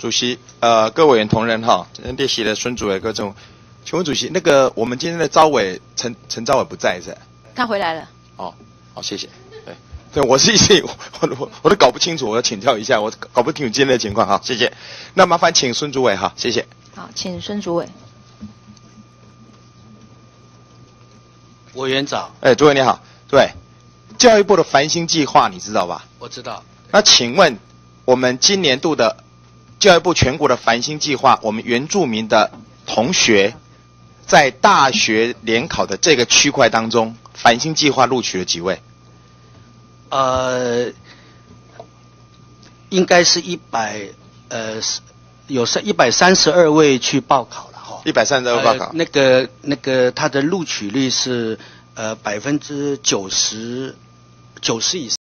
主席，呃，各委员同仁哈，列席的孙主委各种，请问主席，那个我们今天的招委陈陈招委不在是？他回来了。哦，好，谢谢。对，对我是一直我我我都搞不清楚，我要请教一下，我搞不清楚今天的情况哈，谢谢。那麻烦请孙主委哈，谢谢。好，请孙主委。委员长，哎，主委你好，对，教育部的繁星计划你知道吧？我知道。那请问，我们今年度的教育部全国的繁星计划，我们原住民的同学在大学联考的这个区块当中，繁星计划录取了几位？呃，应该是一百呃，有三一百三十二位去报考了哈。一百三十二报考。那个那个，他的录取率是呃百分之九十九十以上。